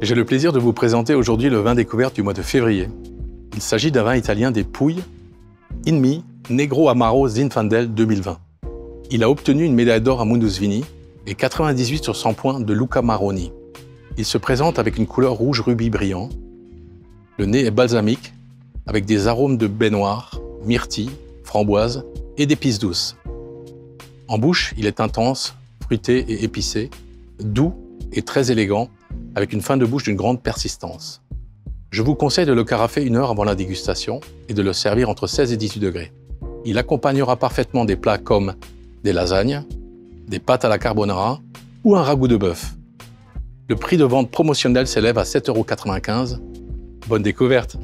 J'ai le plaisir de vous présenter aujourd'hui le vin découverte du mois de février. Il s'agit d'un vin italien des Pouilles, Inmi Negro Amaro Zinfandel 2020. Il a obtenu une médaille d'or à Mundus Vini et 98 sur 100 points de Luca Maroni. Il se présente avec une couleur rouge rubis brillant. Le nez est balsamique, avec des arômes de baie noire, myrtille, framboise et d'épices douces. En bouche, il est intense, fruité et épicé, doux et très élégant, avec une fin de bouche d'une grande persistance. Je vous conseille de le carafer une heure avant la dégustation et de le servir entre 16 et 18 degrés. Il accompagnera parfaitement des plats comme des lasagnes, des pâtes à la carbonara ou un ragoût de bœuf. Le prix de vente promotionnel s'élève à 7,95 euros. Bonne découverte